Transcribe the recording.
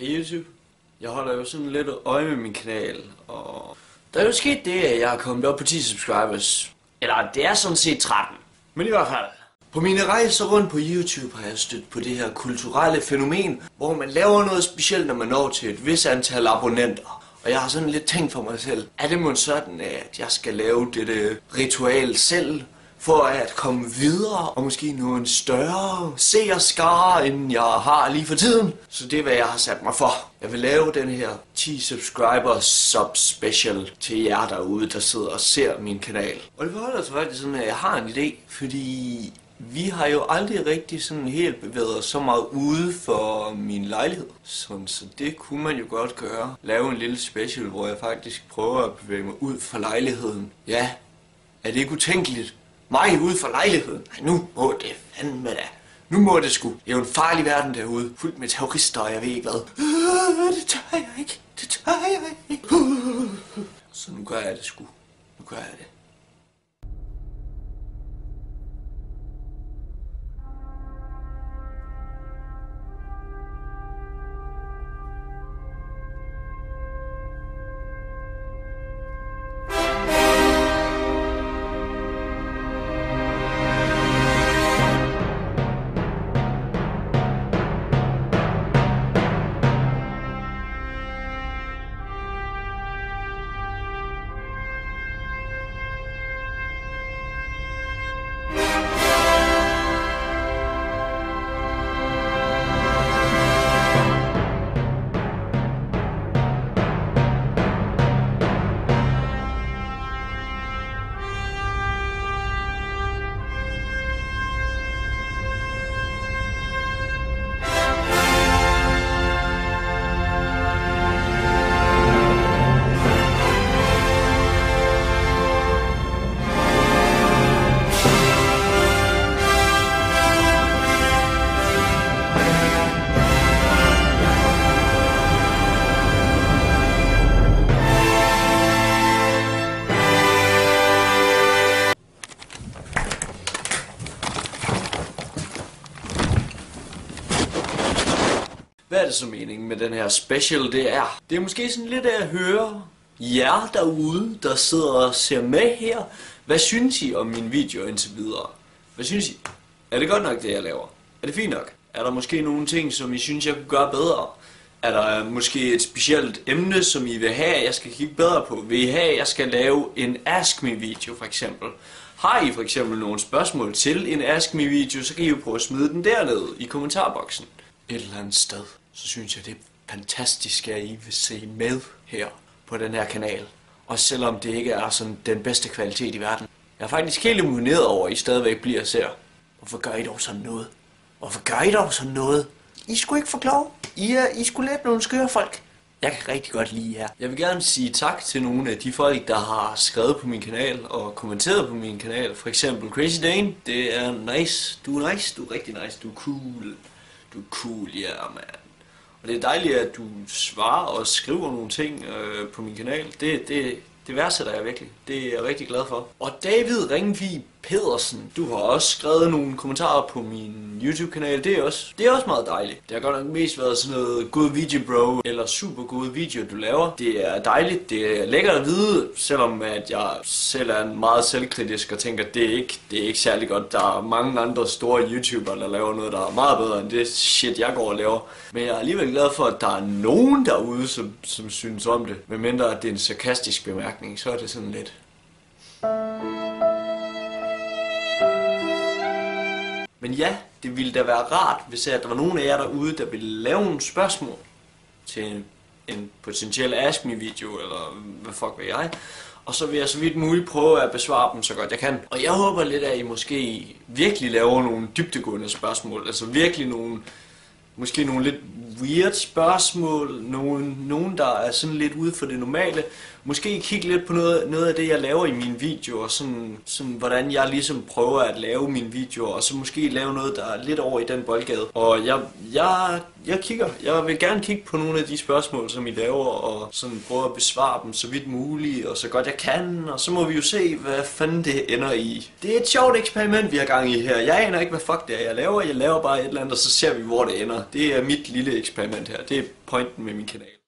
Hey YouTube, jeg holder jo sådan lidt øje med min kanal, og der er jo sket det, at jeg er kommet op på 10 subscribers. Eller det er sådan set 13. Men i hvert fald. På mine rejser rundt på YouTube har jeg stødt på det her kulturelle fænomen, hvor man laver noget specielt, når man når til et vis antal abonnenter. Og jeg har sådan lidt tænkt for mig selv, er det måske sådan, at jeg skal lave dette ritual selv, for at komme videre og måske nå en større seerskare, end jeg har lige for tiden. Så det er, hvad jeg har sat mig for. Jeg vil lave den her 10 subscribers sub special til jer derude, der sidder og ser min kanal. Og det forholder sig faktisk sådan, at jeg har en idé, fordi vi har jo aldrig rigtig sådan helt bevæget os så meget ude for min lejlighed. Sådan, så det kunne man jo godt gøre. Lave en lille special, hvor jeg faktisk prøver at bevæge mig ud fra lejligheden. Ja, er det ikke utænkeligt? Mig ude for lejligheden? Nej, nu må det fandme da. Nu må det sgu. Det er jo en farlig verden derude. Fuldt med terrorister, og jeg ved ikke hvad. Øh, det tør jeg ikke. Det tør jeg ikke. Så nu gør jeg det sgu. Nu gør jeg det. Det så meningen med den her special, det er? Det er måske sådan lidt af at høre jer derude, der sidder og ser med her. Hvad synes I om min video indtil videre? Hvad synes I? Er det godt nok, det jeg laver? Er det fint nok? Er der måske nogle ting, som I synes, jeg kunne gøre bedre? Er der måske et specielt emne, som I vil have, jeg skal kigge bedre på? Vil I have, jeg skal lave en Ask Me video for eksempel? Har I for eksempel nogle spørgsmål til en Ask Me video, så kan I jo prøve at smide den dernede i kommentarboksen. Et eller andet sted, så synes jeg det er fantastisk, at I vil se med her på den her kanal. Og selvom det ikke er sådan den bedste kvalitet i verden. Jeg er faktisk helt imponeret over, at I stadigvæk bliver og ser. Hvorfor gør I dog sådan noget? Hvorfor gør I dog sådan noget? I skulle ikke få. I er, I skulle lidt nogle skøre folk. Jeg kan rigtig godt lide jer. Jeg vil gerne sige tak til nogle af de folk, der har skrevet på min kanal og kommenteret på min kanal. For eksempel Crazy Dane. Det er nice. Du er nice. Du er rigtig nice. Du er cool. Du er cool, ja, yeah, mand. Og det er dejligt, at du svarer og skriver nogle ting øh, på min kanal. Det, det, det værdsætter jeg virkelig. Det er jeg rigtig glad for. Og David Ringvig Pedersen, du har også skrevet nogle kommentarer på min YouTube-kanal. Det er også, det er også meget dejligt. Det har godt nok mest været sådan noget god video bro, eller super god video, du laver. Det er dejligt, det er lækkert at vide, selvom at jeg selv er meget selvkritisk og tænker, at det er ikke, det er ikke særlig godt. Der er mange andre store YouTubere, der laver noget, der er meget bedre end det shit, jeg går og laver. Men jeg er alligevel glad for, at der er nogen derude, som, som synes om det. Medmindre at det er en sarkastisk bemærkning, så er det sådan lidt... Men ja, det ville da være rart, hvis at der var nogen af jer derude, der ville lave nogle spørgsmål til en, en potentiel Ask Me video, eller hvad fuck ved jeg. Og så vil jeg så vidt muligt prøve at besvare dem så godt jeg kan. Og jeg håber lidt, at I måske virkelig laver nogle dybtegående spørgsmål. Altså virkelig nogle, måske nogle lidt weird spørgsmål. Nogle, nogen, der er sådan lidt ude for det normale måske kigge lidt på noget, noget af det, jeg laver i mine videoer, sådan, sådan hvordan jeg ligesom prøver at lave mine videoer, og så måske lave noget, der er lidt over i den boldgade. Og jeg, jeg, jeg kigger, jeg vil gerne kigge på nogle af de spørgsmål, som I laver, og sådan prøve at besvare dem så vidt muligt, og så godt jeg kan, og så må vi jo se, hvad fanden det ender i. Det er et sjovt eksperiment, vi har gang i her. Jeg aner ikke, hvad fuck det er, jeg laver. Jeg laver bare et eller andet, og så ser vi, hvor det ender. Det er mit lille eksperiment her. Det er pointen med min kanal.